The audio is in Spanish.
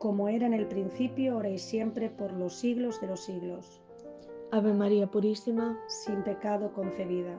como era en el principio, ahora y siempre, por los siglos de los siglos. Ave María Purísima, sin pecado concebida.